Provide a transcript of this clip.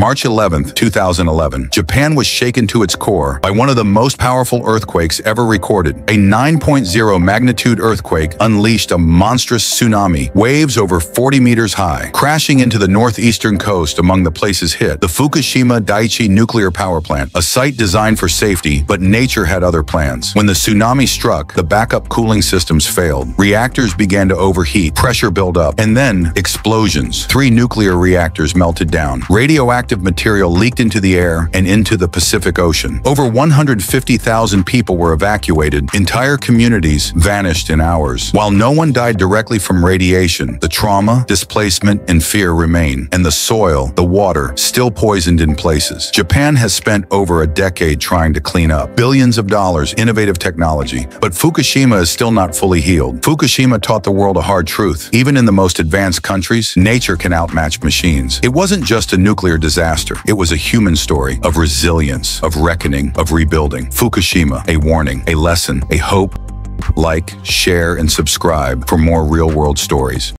March 11, 2011, Japan was shaken to its core by one of the most powerful earthquakes ever recorded. A 9.0 magnitude earthquake unleashed a monstrous tsunami, waves over 40 meters high, crashing into the northeastern coast among the places hit. The Fukushima Daiichi nuclear power plant, a site designed for safety, but nature had other plans. When the tsunami struck, the backup cooling systems failed. Reactors began to overheat, pressure built up, and then explosions. Three nuclear reactors melted down. Radioactive radioactive material leaked into the air and into the Pacific Ocean. Over 150,000 people were evacuated. Entire communities vanished in hours. While no one died directly from radiation, the trauma, displacement, and fear remain, and the soil, the water, still poisoned in places. Japan has spent over a decade trying to clean up. Billions of dollars, innovative technology. But Fukushima is still not fully healed. Fukushima taught the world a hard truth. Even in the most advanced countries, nature can outmatch machines. It wasn't just a nuclear disaster disaster. It was a human story of resilience, of reckoning, of rebuilding. Fukushima, a warning, a lesson, a hope. Like, share, and subscribe for more real-world stories.